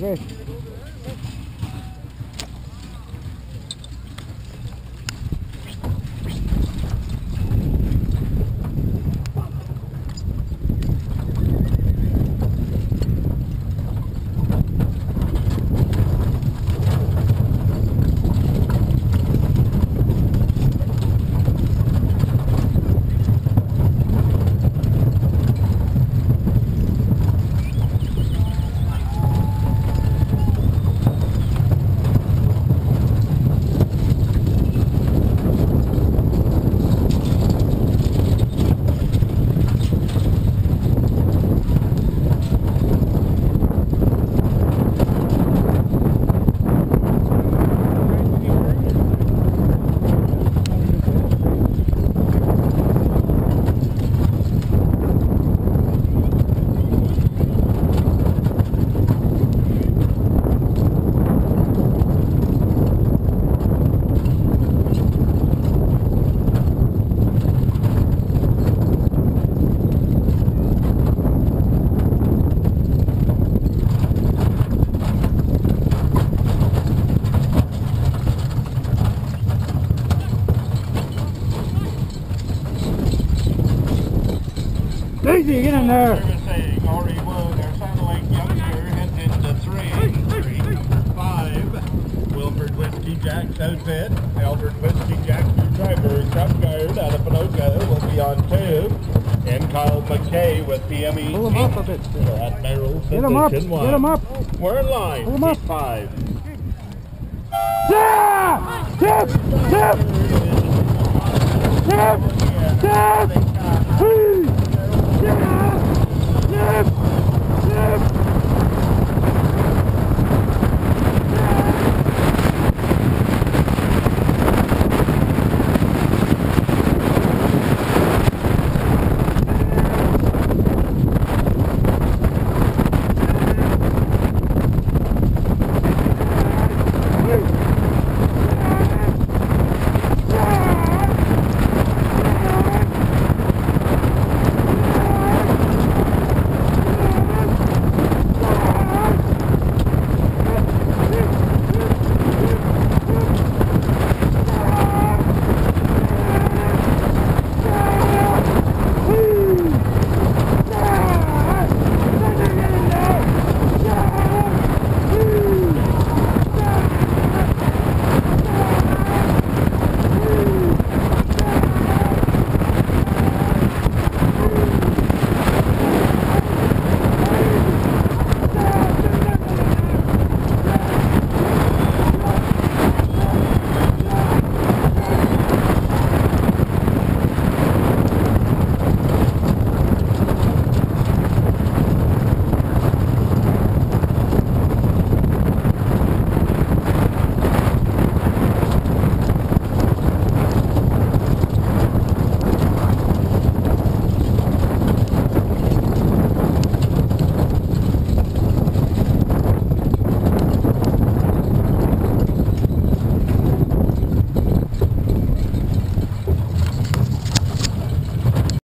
Ok. Daisy, get in there. Servicing RE1, their satellite youngster heads into three. Three, number five. Wilford Whiskeyjack's outfit. Albert Whiskey Jack, new driver, truck guard out of Ponoka, will be on two. And Kyle McKay with PME. Pull him up a bit. At Get him up. Get him up. We're in line. Pull him up. Five. Yeah! Tip! Tip! Tip! Tip! Yeah!